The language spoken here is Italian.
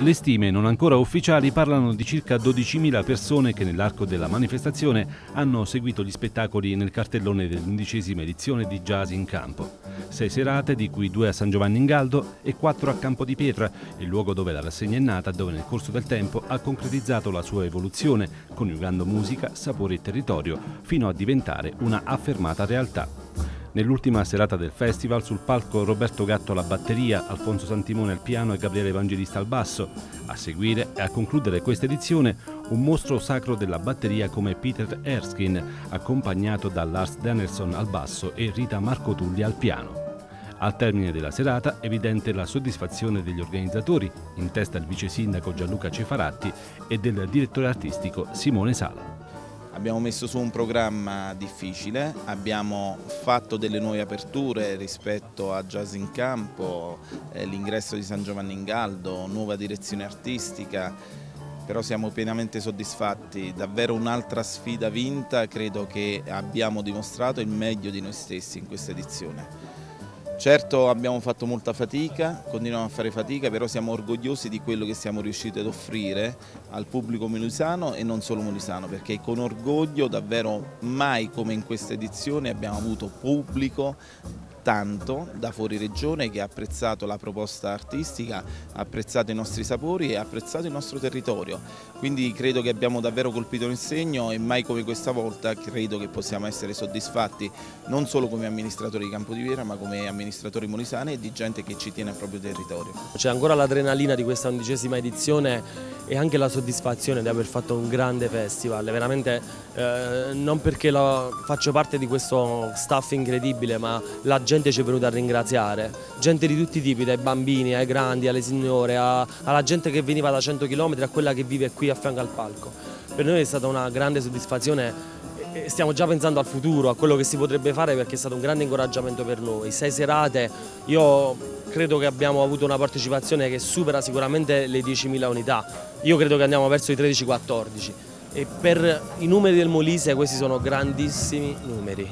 Le stime non ancora ufficiali parlano di circa 12.000 persone che nell'arco della manifestazione hanno seguito gli spettacoli nel cartellone dell'undicesima edizione di Jazz in Campo. Sei serate, di cui due a San Giovanni in Galdo e quattro a Campo di Pietra, il luogo dove la rassegna è nata, dove nel corso del tempo ha concretizzato la sua evoluzione, coniugando musica, sapore e territorio, fino a diventare una affermata realtà. Nell'ultima serata del festival sul palco Roberto Gatto alla batteria, Alfonso Santimone al piano e Gabriele Evangelista al basso. A seguire e a concludere questa edizione un mostro sacro della batteria come Peter Erskine, accompagnato da Lars Danielson al basso e Rita Marco Tulli al piano. Al termine della serata evidente la soddisfazione degli organizzatori, in testa il vice sindaco Gianluca Cefaratti e del direttore artistico Simone Sala. Abbiamo messo su un programma difficile, abbiamo fatto delle nuove aperture rispetto a Jazz in Campo, eh, l'ingresso di San Giovanni in Galdo, nuova direzione artistica, però siamo pienamente soddisfatti, davvero un'altra sfida vinta, credo che abbiamo dimostrato il meglio di noi stessi in questa edizione. Certo abbiamo fatto molta fatica, continuiamo a fare fatica, però siamo orgogliosi di quello che siamo riusciti ad offrire al pubblico mulisano e non solo mulisano, perché con orgoglio davvero mai come in questa edizione abbiamo avuto pubblico tanto da fuori regione che ha apprezzato la proposta artistica, ha apprezzato i nostri sapori e ha apprezzato il nostro territorio. Quindi credo che abbiamo davvero colpito il segno e mai come questa volta credo che possiamo essere soddisfatti non solo come amministratori di Campo di Viera ma come amministratori molisani e di gente che ci tiene al proprio territorio. C'è ancora l'adrenalina di questa undicesima edizione e anche la soddisfazione di aver fatto un grande festival, veramente eh, non perché lo, faccio parte di questo staff incredibile ma la gente ci è venuta a ringraziare, gente di tutti i tipi, dai bambini ai grandi, alle signore, a, alla gente che veniva da 100 km, a quella che vive qui a fianco al palco. Per noi è stata una grande soddisfazione stiamo già pensando al futuro, a quello che si potrebbe fare perché è stato un grande incoraggiamento per noi. Sei serate, io credo che abbiamo avuto una partecipazione che supera sicuramente le 10.000 unità, io credo che andiamo verso i 13-14 e per i numeri del Molise questi sono grandissimi numeri.